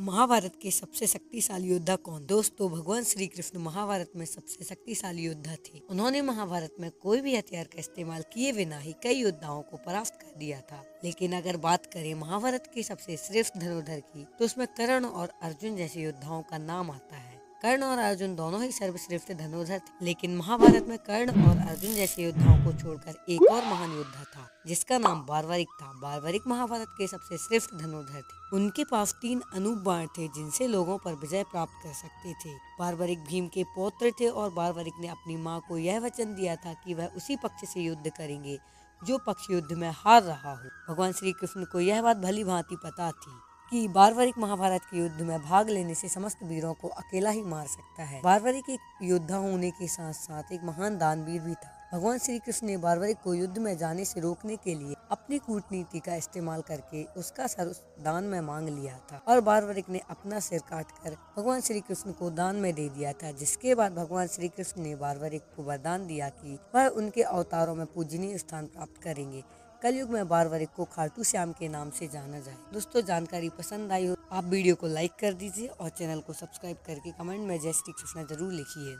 महाभारत के सबसे शक्तिशाली योद्धा कौन? दोस्तों, भगवान श्री कृष्ण महाभारत में सबसे शक्तिशाली योद्धा थे। उन्होंने महाभारत में कोई भी हथियार का इस्तेमाल किए बिना ही कई योद्धाओं को परास्त कर दिया था। लेकिन अगर बात करें महाभारत के सबसे श्रेष्ठ धरोधर की तो उसमें करण और अर्जुन जैसे योद्धाओं का नाम आता है। कर्ण और अर्जुन दोनों ही सर्वश्रेष्ठ धनुर्धर थे। लेकिन महाभारत में कर्ण और अर्जुन जैसे योद्धाओं को छोड़कर एक और महान योद्धा था, जिसका नाम बारवारिक था। बारवारिक महाभारत के सबसे श्रेष्ठ धनुर्धर थे। उनके पास तीन अनूप बाण थे, जिनसे लोगों पर विजय प्राप्त कर सकते थे। बारवारिक भीम के पौत्र थे और बारवारिक ने अपनी माँ को यह वचन दिया था कि वह उसी पक्ष से युद्ध करेंगे, जो पक्ष युद्ध में हार रहा हो। भगवान श्री कृष्ण को यह बात भली भांति पता थी। कि बारवारिक महाभारत के युद्ध में भाग लेने से समस्त वीरों को अकेला ही मार सकता है। बारवरिक एक योद्धा होने के साथ साथ एक महान दानवीर भी था। भगवान श्री कृष्ण ने बारवरिक को युद्ध में जाने से रोकने के लिए अपनी कूटनीति का इस्तेमाल करके उसका सर उस दान में मांग लिया था और बारवरिक ने अपना सिर काट कर भगवान श्री कृष्ण को दान में दे दिया था, जिसके बाद भगवान श्री कृष्ण ने बारवारिक को वरदान दिया कि वह उनके अवतारों में पूजनीय स्थान प्राप्त करेंगे। कलयुग में बारवरिक को खाटू श्याम के नाम से जाना जाए। दोस्तों, जानकारी पसंद आई हो, आप वीडियो को लाइक कर दीजिए और चैनल को सब्सक्राइब करके कमेंट में जय श्री कृष्णा ज़रूर लिखिए।